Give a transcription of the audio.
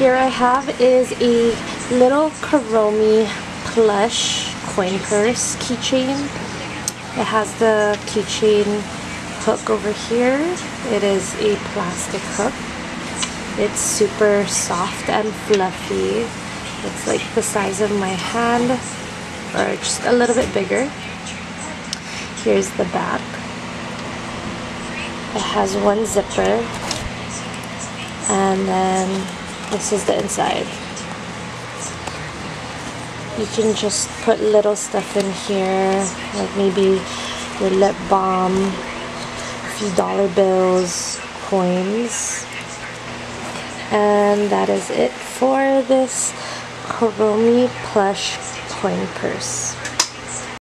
here I have is a little Kuromi plush coin purse keychain. It has the keychain hook over here. It is a plastic hook. It's super soft and fluffy. It's like the size of my hand or just a little bit bigger. Here's the back. It has one zipper and then this is the inside. You can just put little stuff in here, like maybe your lip balm, a few dollar bills, coins. And that is it for this Kuromi plush coin purse.